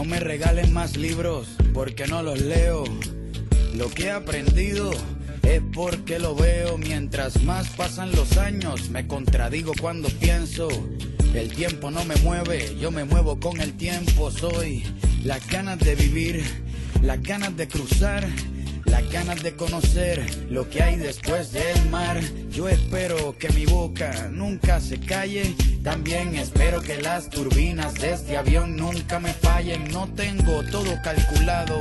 No me regalen más libros porque no los leo. Lo que he aprendido es porque lo veo. Mientras más pasan los años, me contradigo cuando pienso. El tiempo no me mueve, yo me muevo con el tiempo. Soy las ganas de vivir, las ganas de cruzar las ganas de conocer lo que hay después del mar. Yo espero que mi boca nunca se calle. También espero que las turbinas de este avión nunca me fallen. No tengo todo calculado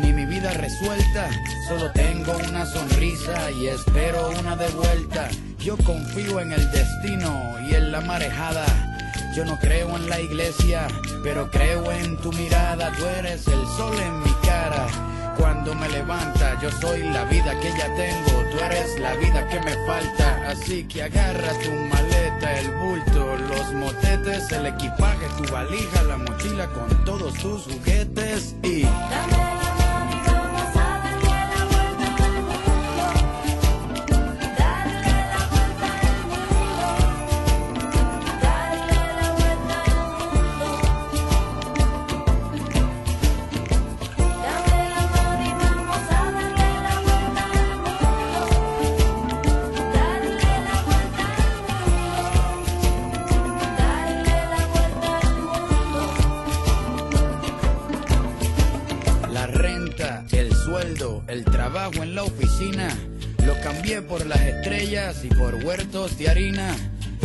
ni mi vida resuelta. Solo tengo una sonrisa y espero una de vuelta. Yo confío en el destino y en la marejada. Yo no creo en la iglesia, pero creo en tu mirada. Tú eres el sol en mi cara cuando me levanta. Yo soy la vida que ya tengo, tú eres la vida que me falta. Así que agarra tu maleta, el bulto, los motetes, el equipaje, tu valija, la mochila con todos tus juguetes y... de harina.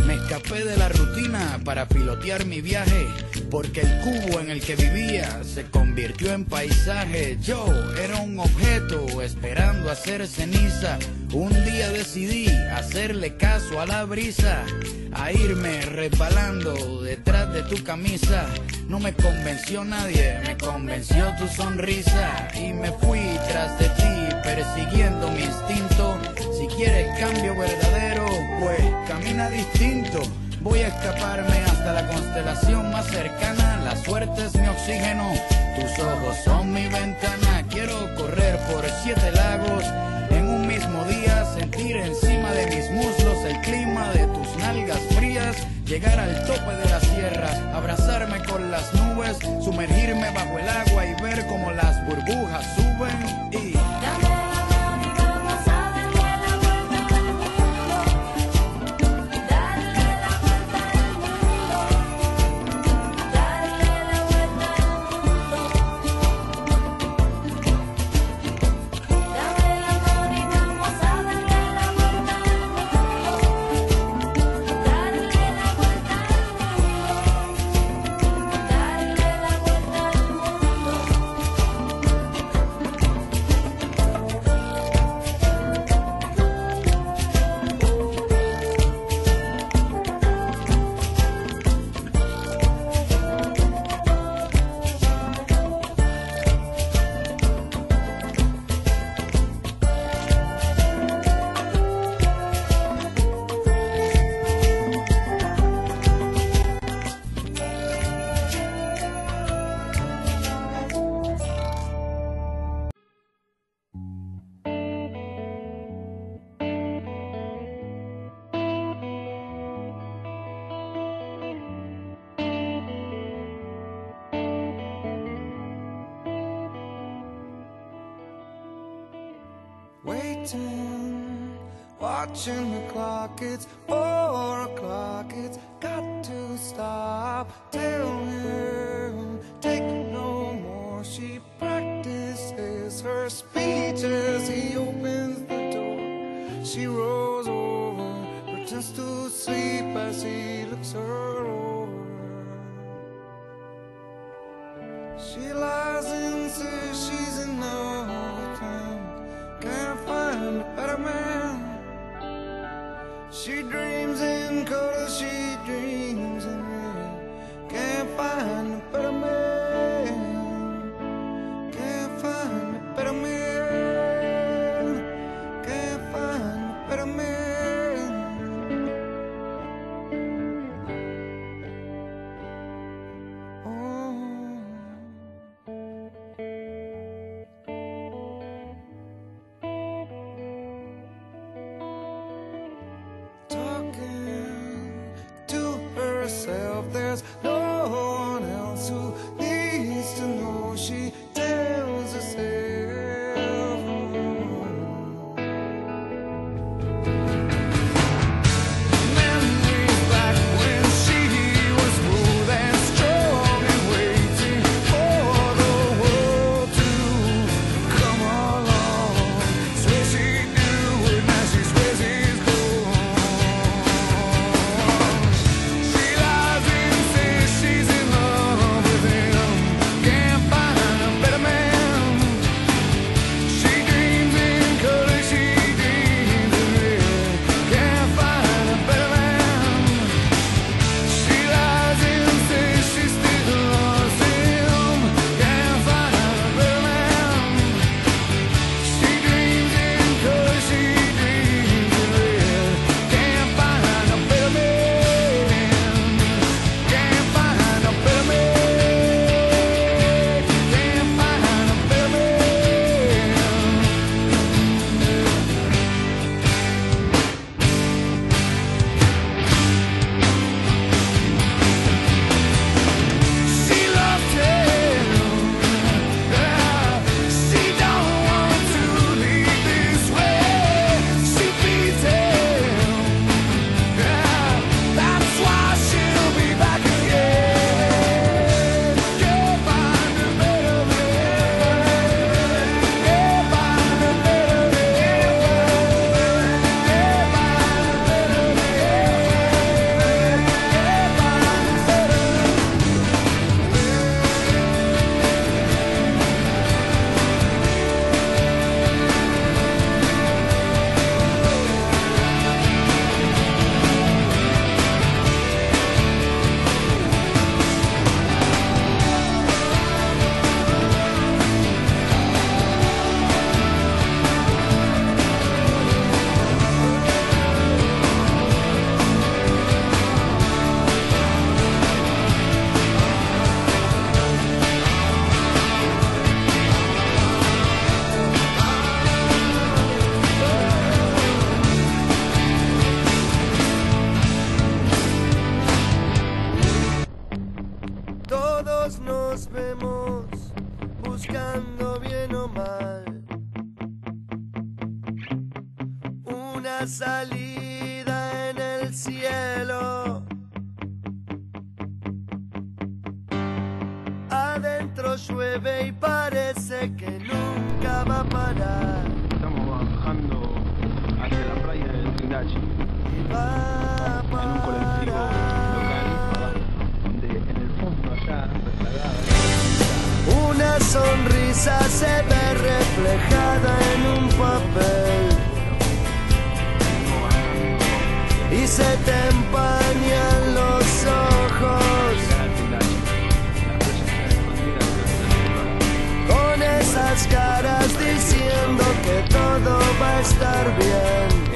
Me escapé de la rutina para pilotear mi viaje, porque el cubo en el que vivía se convirtió en paisaje. Yo era un objeto esperando hacer ceniza. Un día decidí hacerle caso a la brisa, a irme resbalando detrás de tu camisa. No me convenció nadie, me convenció tu sonrisa y me fui tras de ti persiguiendo mi instinto. Si quieres cambio verdadero, pues camina distinto. Voy a escaparme hasta la constelación más cercana. La suerte es mi oxígeno, tus ojos son mi ventana. Quiero correr por siete lagos en un mismo día, sentir encima de mis muslos el clima de tus nalgas frías, llegar al tope de las sierras, abrazarme con las nubes, sumergirme bajo el agua y ver cómo las burbujas suben watching the clock. It's four o'clock. It's She dreams in color, she dreams in que nunca va a parar. Estamos bajando hacia la playa del Trindachi. Y va a en un colectivo local donde en el fondo allá Una sonrisa se ve reflejada en un papel. Y se te empañan los ojos caras diciendo que todo va a estar bien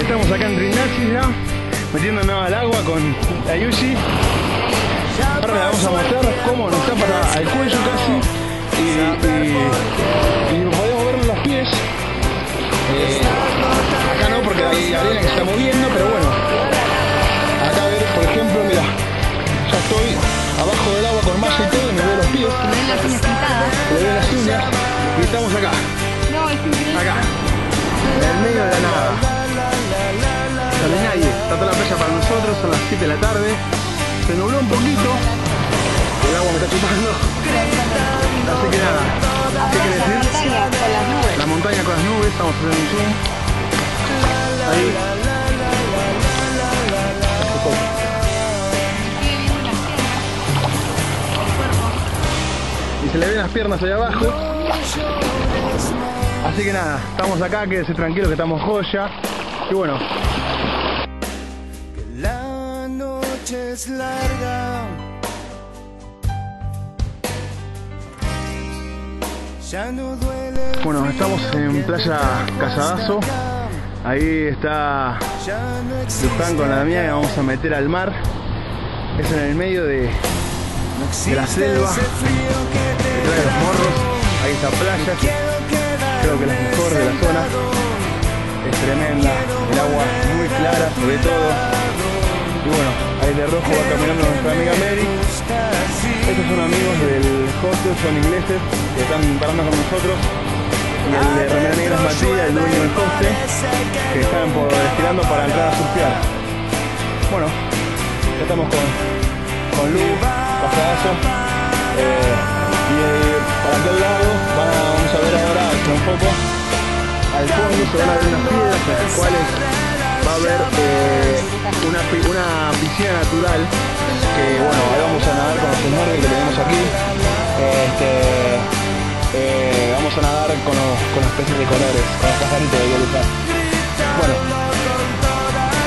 estamos acá en Trindachi ya, metiéndonos al agua con Ayushi. Ya Ahora le vamos a mostrar cómo nos tapa al cuello casi y, y, y podemos ver los pies. Eh, acá no porque hay arena que se está moviendo, pero bueno. Acá ver, por ejemplo, mira, ya estoy abajo del agua con malla y todo y me veo los pies, Ven las uñas pintadas. me veo las uñas y estamos acá, No, es increíble. acá, en el medio de la nada. Hay nadie, está toda la playa para nosotros, son las 7 de la tarde, se nubló un poquito, el agua me está chupando, así que nada, ¿qué quiere decir? La montaña con las nubes, a hacer un zoom. Ahí. Y se le ven las piernas allá abajo. Así que nada, estamos acá, quédese tranquilo que estamos joya. Y bueno, La noche es larga. Ya no duele. el bueno, estamos en que playa Casadazo. Ahí está Luján con la mía acá. vamos a meter al mar. Es en el medio de, existe la selva. que te de los morros. Ahí está playa. Creo que la mejor de la zona. Tremenda, el agua muy clara, ve todo. Y bueno, ahí de rojo va caminando nuestra amiga Mary. Estos son amigos del hostel, son ingleses que están parando con nosotros. Y el de Remera Negra es Matías, el dueño del hostel, que están por, estirando para entrar a surfear. Bueno, ya estamos con, con Lu, pasadazo. Eh, y eh, para aquel lado vamos a ver ahora un poco. Al fondo se van a ver unas piedras en las cuales va a haber eh, una, una piscina natural que bueno, ahí vamos a nadar con los snorkel que tenemos aquí. Este, eh, vamos a nadar con los, con los peces de colores, con los pajaritos de Yoluca. Bueno,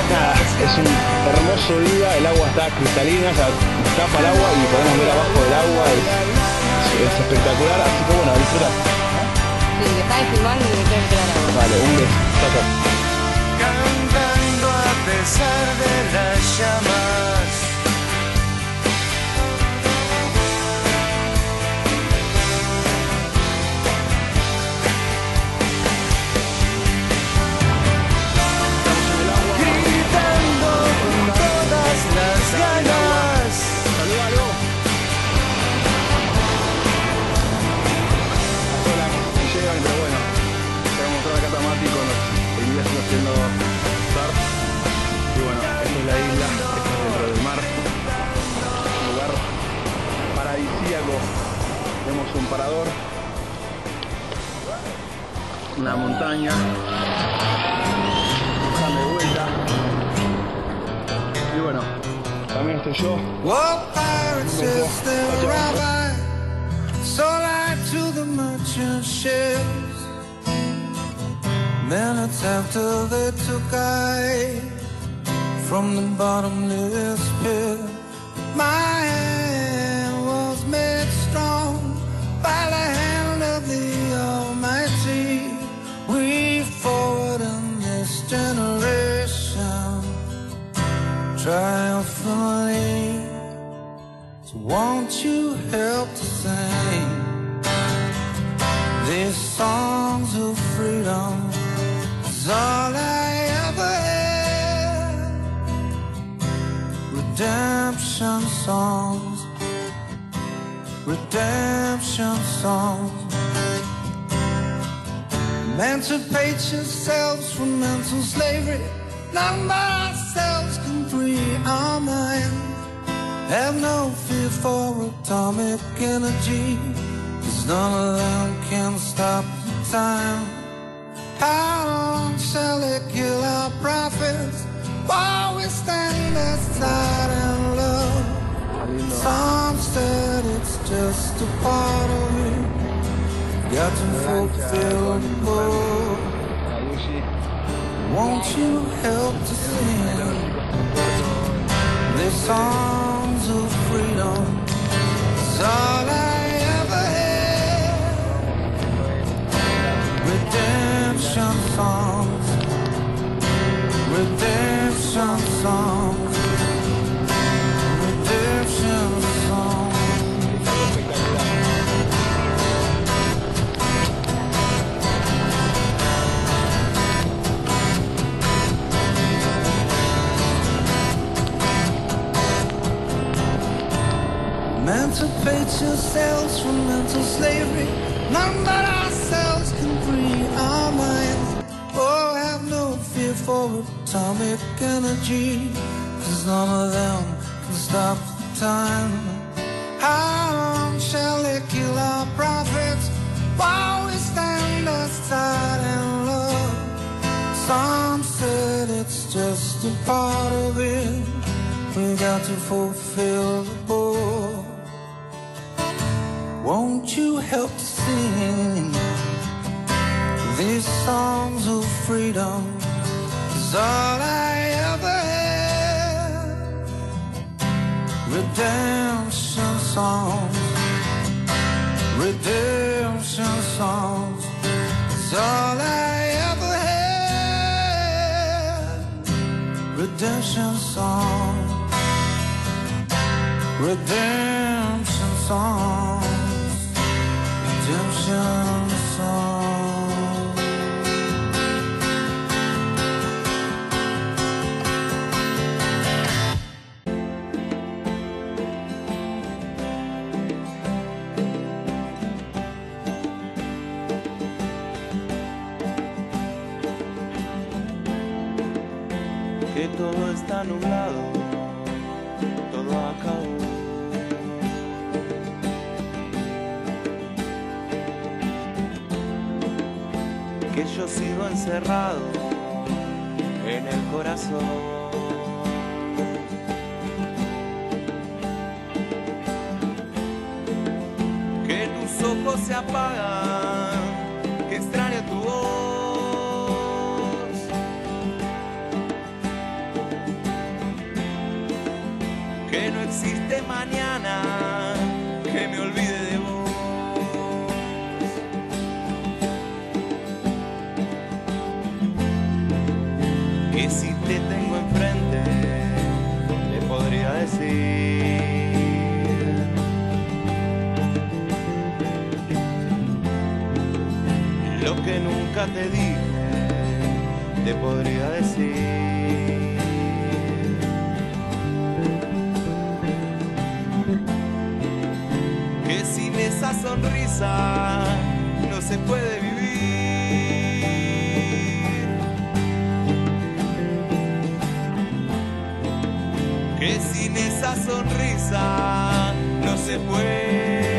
nada, es un hermoso día, el agua está cristalina, o sea, tapa el agua y podemos ver abajo del agua, es, es espectacular, así que bueno, disfrutar. Vale, un beso. Cantando a pesar de las llamas. tenemos un una montaña, vuelta. Y bueno, también estoy yo. Minutes after they took I from the bottomless pit, my triumphantly. So won't you help to sing these songs of freedom? Is all I ever had. Redemption songs, redemption songs. Emancipate yourselves from mental slavery. None but ourselves free our minds. Have no fear for atomic energy, cause none of them can stop the time. How long shall it kill our prophets while we stand aside and love? Some said it's just a part of it. Got to fulfill the book. Won't you help to sing songs of freedom? It's all I Emancipate yourselves from mental slavery. None but ourselves can free our minds. Oh, have no fear for atomic energy. Cause none of them can stop the time. How long shall it kill our prophets while we stand aside and love? Some said it's just a part of it. We got to fulfill the book. Won't you help sing these songs of freedom? Is all I ever had. Redemption songs, redemption songs. Is all I ever had. Redemption songs, redemption songs. Que todo está nublado, Que yo sigo encerrado en el corazón. Que tus ojos se apagan, que extraño tu voz. que no existe mañana nunca te dije, te podría decir. que sin esa sonrisa no se puede vivir. Que sin esa sonrisa no se puede.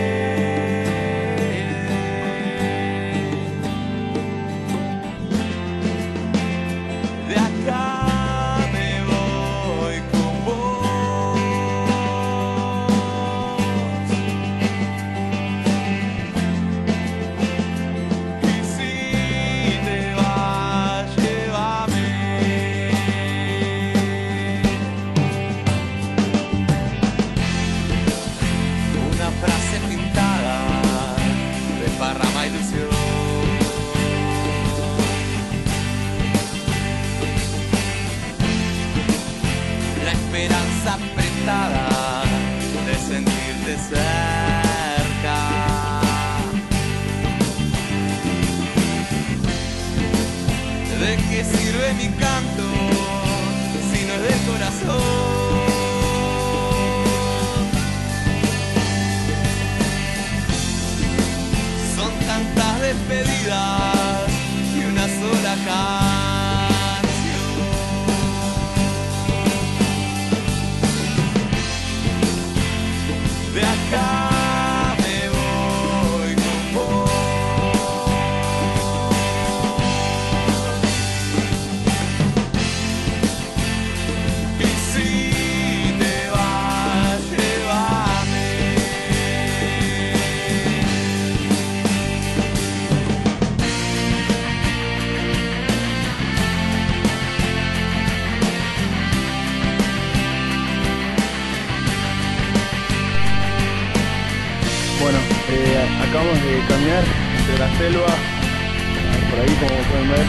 Tantas despedidas y una sola canción. De acá acabamos de caminar de la selva, por ahí como pueden ver,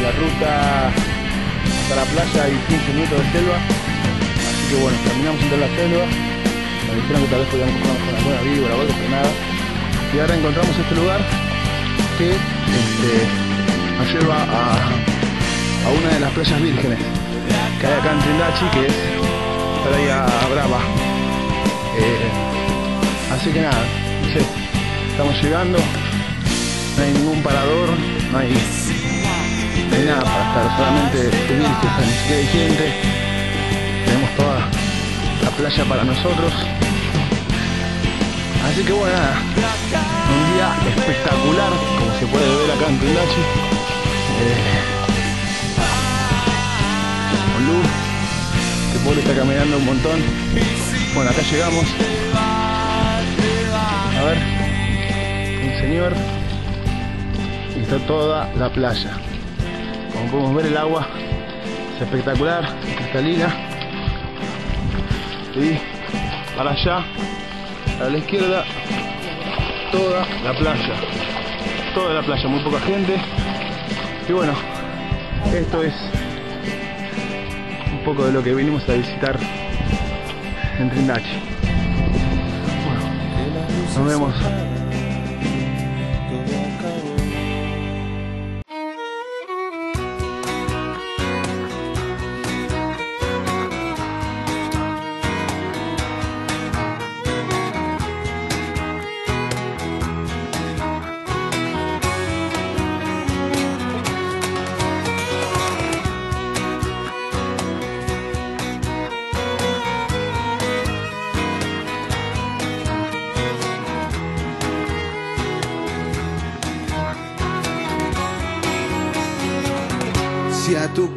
la ruta hasta la playa hay 15 minutos de selva, así que bueno, caminamos entre la selva, nos dijeron que tal vez podíamos encontrarnos con alguna víbora o algo, pero nada, y ahora encontramos este lugar que este, nos lleva a, a una de las playas vírgenes que hay acá en Trindachi, que es Playa Brava. Eh, Así que nada, no estamos llegando, no hay ningún parador, no hay, no hay nada para estar, solamente turistas, ni siquiera hay gente, tenemos toda la playa para nosotros. Así que bueno, nada, un día espectacular, como se puede ver acá en Trindachi. Eh, con Lu, que pobre está caminando un montón. Bueno, acá llegamos. A ver, señor y está toda la playa. Como podemos ver el agua es espectacular, cristalina. Y para allá, a la izquierda, toda la playa. Toda la playa, muy poca gente. Y bueno, esto es un poco de lo que vinimos a visitar en Trindachi. Nos vemos.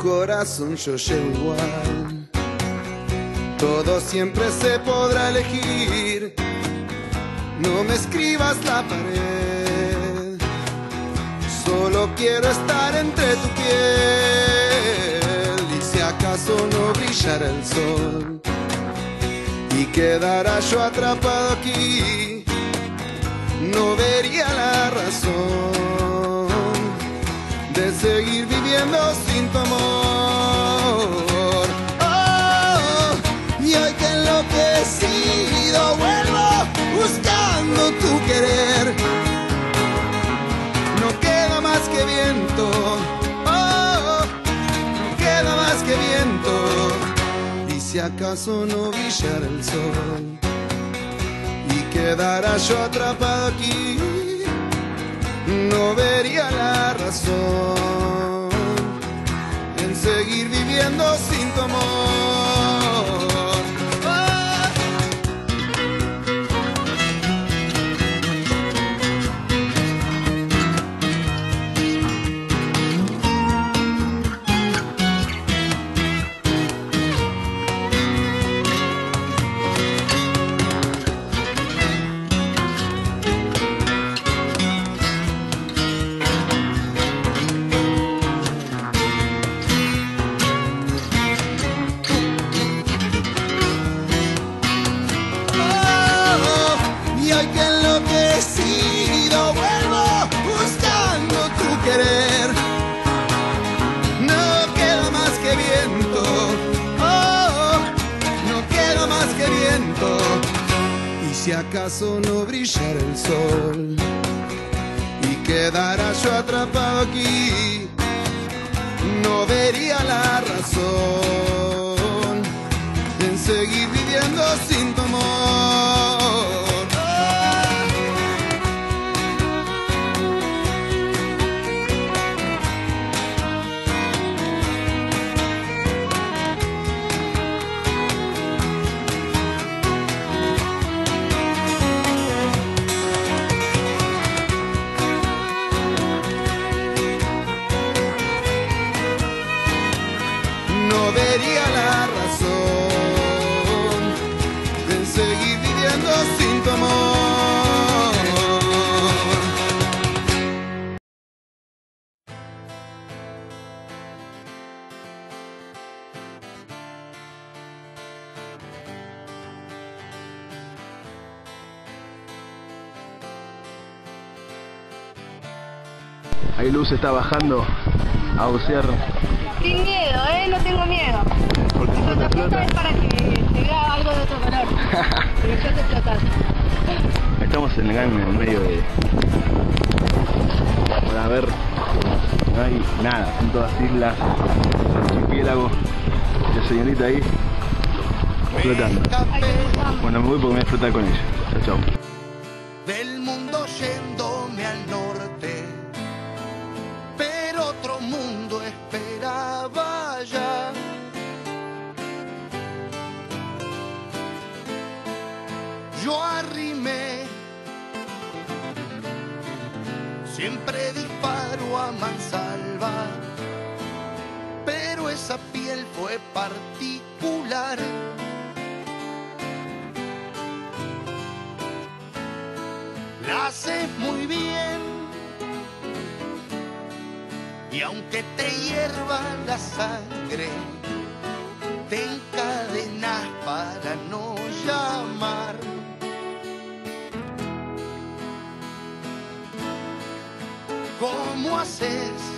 Corazón yo llego igual, todo siempre se podrá elegir. No me escribas la pared, solo quiero estar entre tu piel. Y si acaso no brillara el sol y quedara yo atrapado aquí, no vería la razón de seguir viviendo sin tu amor. Oh, y hoy que enloquecido vuelvo buscando tu querer. No queda más que viento, oh, no queda más que viento. Y si acaso no brillara el sol y quedara yo atrapado aquí no vería la razón seguir viviendo sin tu amor. Si acaso no brillara el sol y quedara yo atrapado aquí, no vería la razón en seguir viviendo sin tu amor. Ahí Luz está bajando a bucear Sin miedo, ¿eh? No tengo miedo. porque flota flota. es para que se vea algo de otro color. Pero yo sé flotar. Estamos en, acá en el medio de... Para ver, no hay nada, son todas islas, archipiélago, la señorita ahí flotando. Bueno, me voy porque me voy a flotar con ella. Chao, chao. Te encadenas para no llamar. ¿Cómo haces?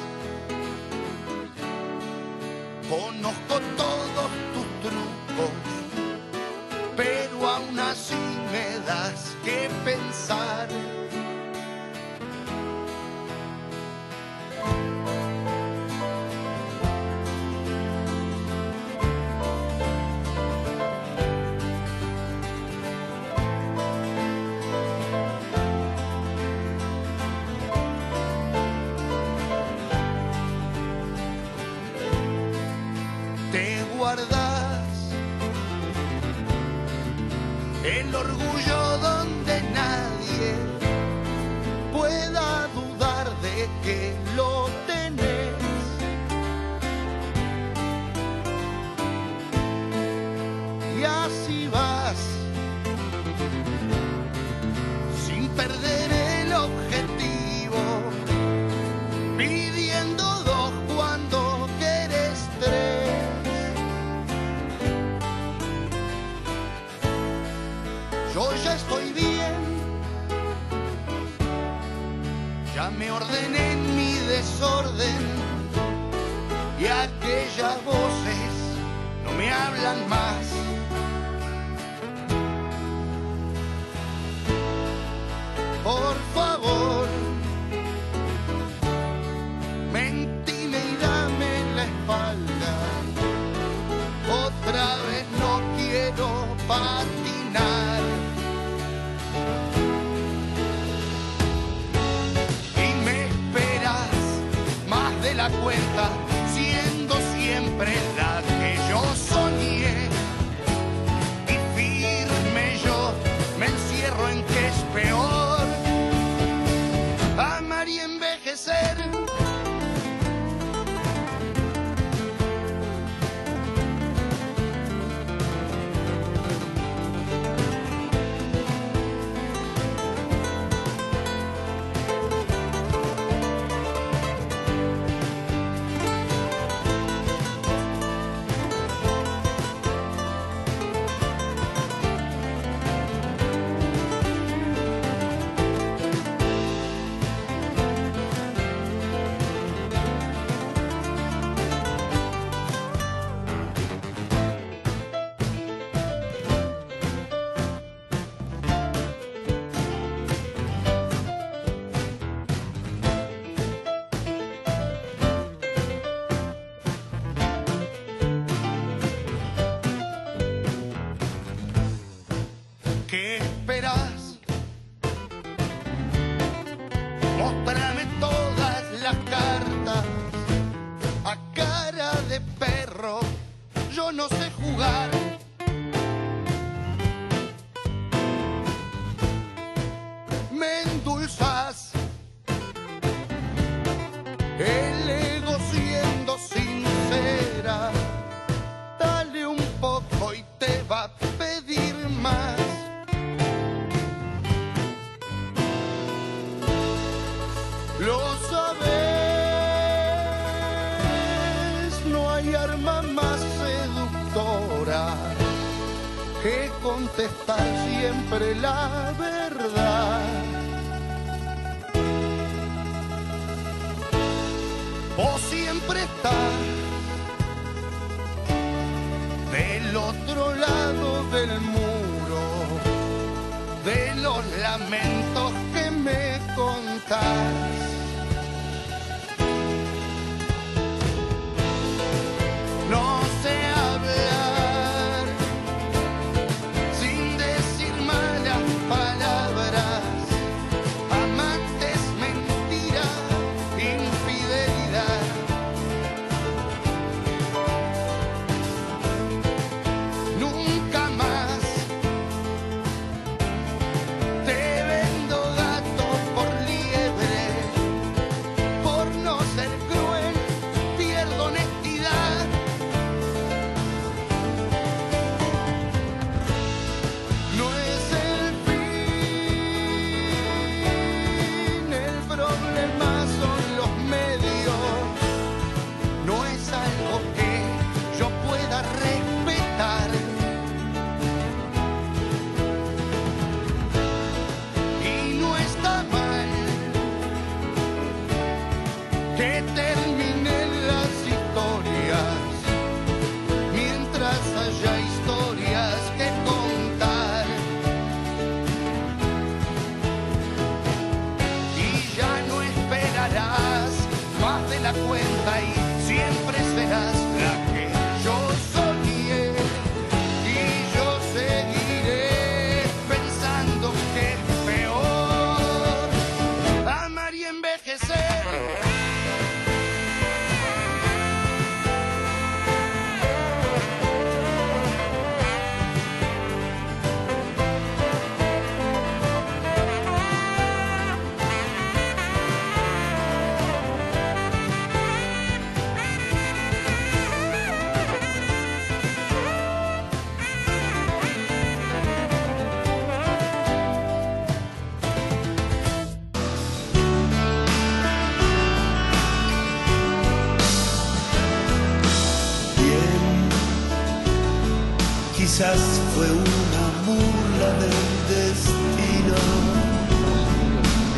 fue una burla del destino.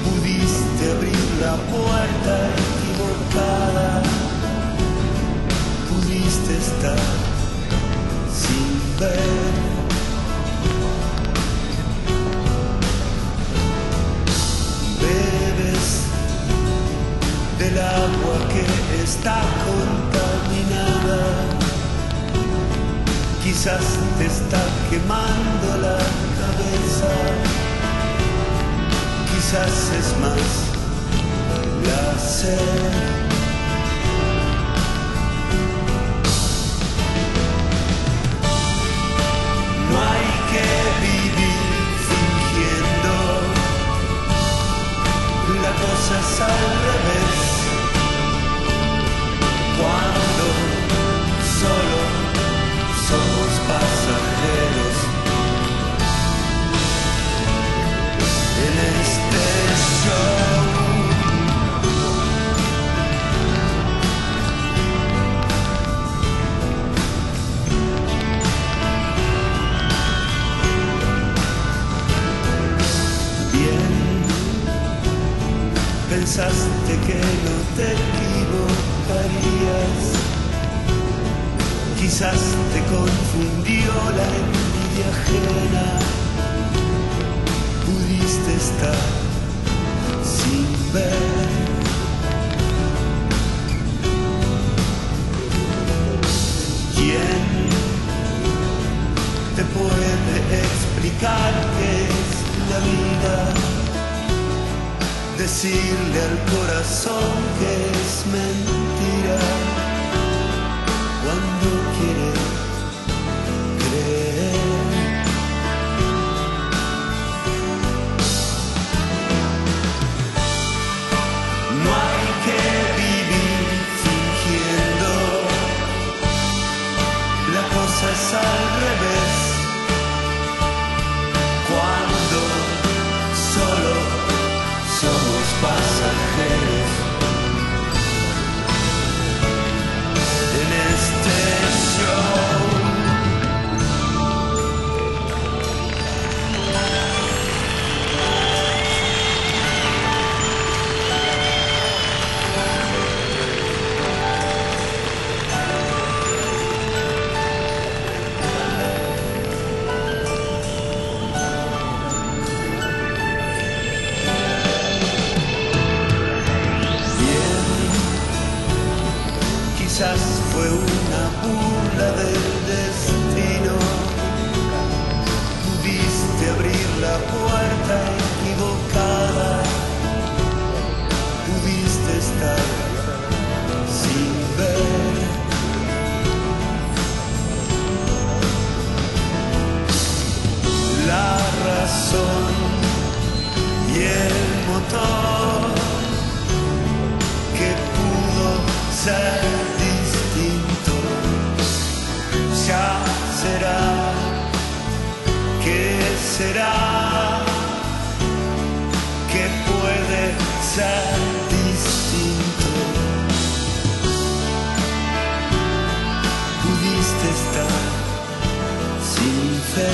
Pudiste abrir la puerta equivocada, pudiste estar sin ver. Bebes del agua que está contaminada quizás te está quemando la cabeza, quizás es más la sed. libertad que es la vida. Decirle al corazón que es mentira cuando quieres. Quizás fue una burla del destino. Pudiste abrir la puerta equivocada. Pudiste estar sin ver. La razón y el motor que pudo ser será, que puede ser distinto. Pudiste estar sin fe,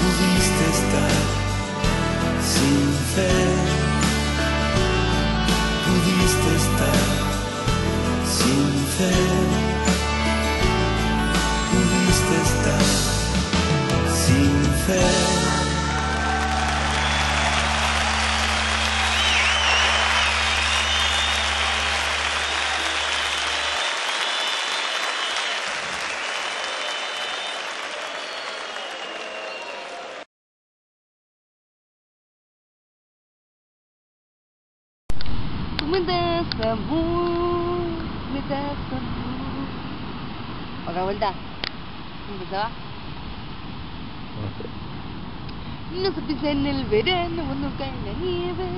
pudiste estar sin fe vuelta. Empezaba. No se piensa en el verano cuando cae la nieve.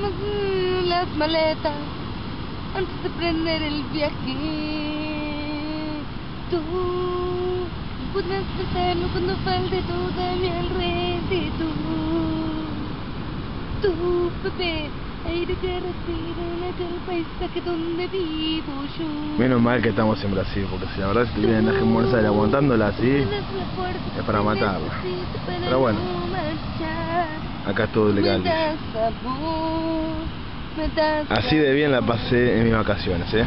Más las maletas antes de prender el viaje. Tú podrás besarlo cuando falte toda mi alrededor. Tú, bebé, Menos mal que estamos en Brasil, porque si la verdad si tuviera en la Aires aguantándola así, es para matarla. Pero bueno, acá es todo legal. Así de bien la pasé en mis vacaciones, ¿eh?